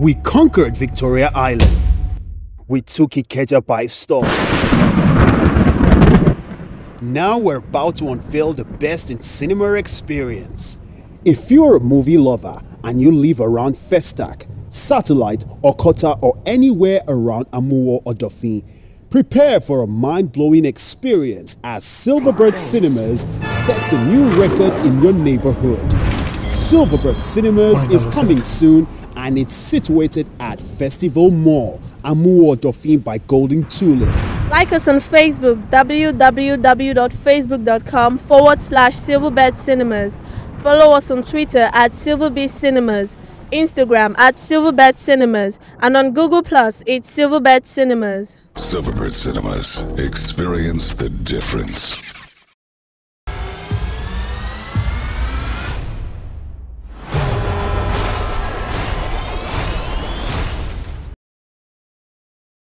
We conquered Victoria Island. We took Ikeja by storm. Now we're about to unveil the best in cinema experience. If you're a movie lover and you live around Festac, Satellite, Okota, or anywhere around Amuwo Odofin, prepare for a mind-blowing experience as Silverbird Cinemas sets a new record in your neighborhood. Silverbird Cinemas is coming soon and it's situated at Festival Mall, Amuwo Odofin by Golden Tulip. Like us on Facebook, www.facebook.com forward slash Silverbird Cinemas. Follow us on Twitter at Silverbird Cinemas, Instagram at Silverbird Cinemas, and on Google Plus, it's Silverbird Cinemas. Silverbird Cinemas. Experience the difference.